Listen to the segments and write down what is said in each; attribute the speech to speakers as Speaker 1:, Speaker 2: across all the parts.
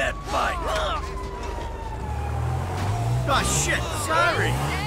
Speaker 1: that bike. Oh ah, shit, sorry.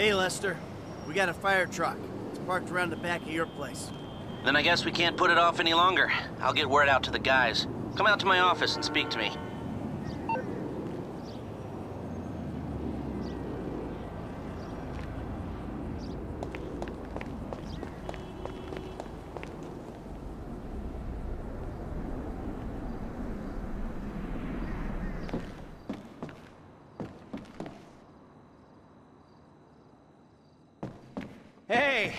Speaker 1: Hey, Lester. We got a fire truck. It's parked around the back of your place.
Speaker 2: Then I guess we can't put it off any longer. I'll get word out to the guys. Come out to my office and speak to me.
Speaker 3: Hey,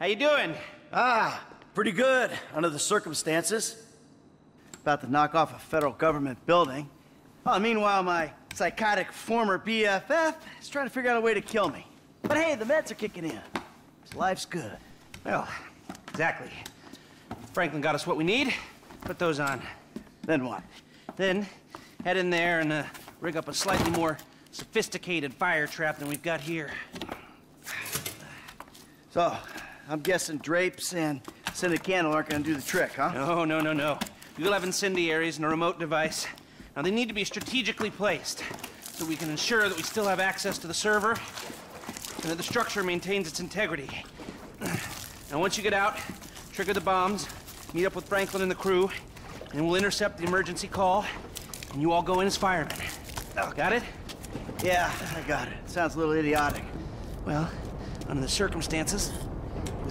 Speaker 3: how you doing?
Speaker 1: Ah, pretty good, under the circumstances. About to knock off a federal government building. Oh, meanwhile, my psychotic former BFF is trying to figure out a way to kill me. But hey, the meds are kicking in. So life's good.
Speaker 3: Well, exactly. Franklin got us what we need. Put those on.
Speaker 1: Then what?
Speaker 3: Then head in there and uh, rig up a slightly more sophisticated fire trap than we've got here.
Speaker 1: So, I'm guessing drapes and scented candle aren't gonna do the trick, huh?
Speaker 3: No, no, no, no. You'll have incendiaries and a remote device. Now, they need to be strategically placed so we can ensure that we still have access to the server and that the structure maintains its integrity. Now, once you get out, trigger the bombs, meet up with Franklin and the crew, and we'll intercept the emergency call, and you all go in as firemen. Oh, Got it?
Speaker 1: Yeah, I got it. Sounds a little idiotic.
Speaker 3: Well, under the circumstances,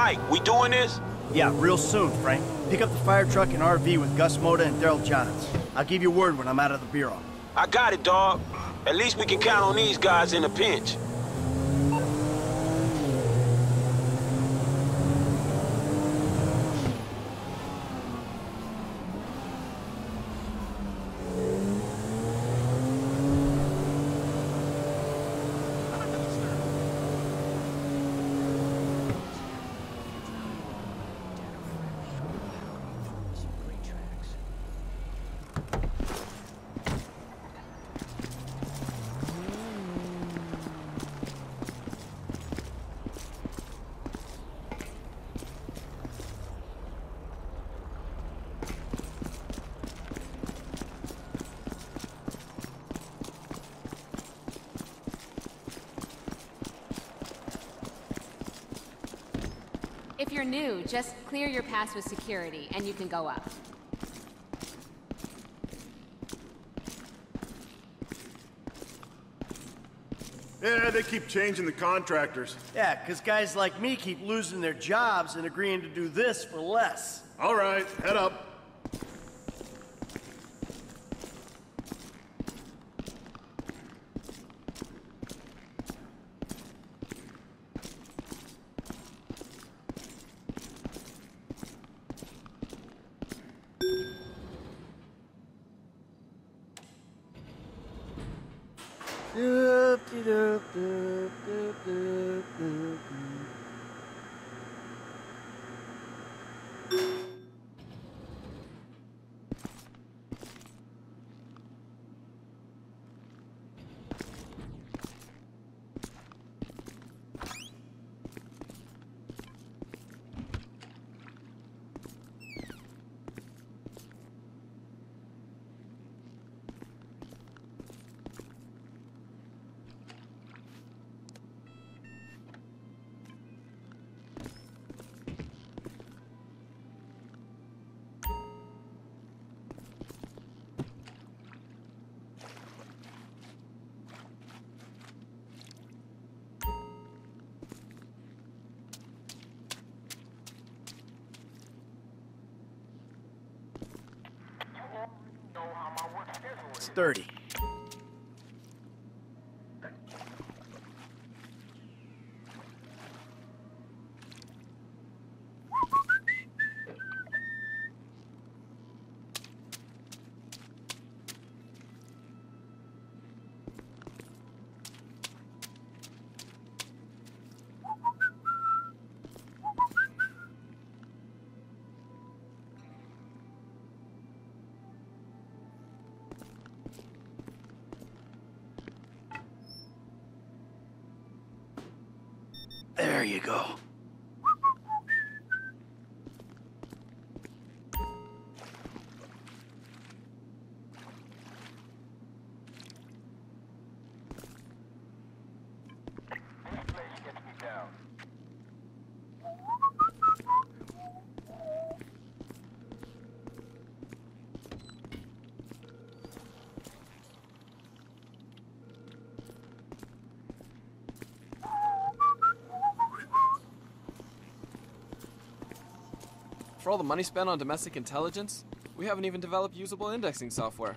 Speaker 4: Mike, we doing this?
Speaker 1: Yeah, real soon, Frank. Pick up the fire truck and RV with Gus Mota and Daryl Johns. I'll give you word when I'm out of the bureau.
Speaker 4: I got it, dog. At least we can count on these guys in a pinch.
Speaker 5: If you're new, just clear your pass with security and you can go up.
Speaker 6: Yeah, they keep changing the contractors.
Speaker 1: Yeah, because guys like me keep losing their jobs and agreeing to do this for less.
Speaker 6: All right, head up.
Speaker 1: Thirty. There you go.
Speaker 7: For all the money spent on domestic intelligence, we haven't even developed usable indexing software.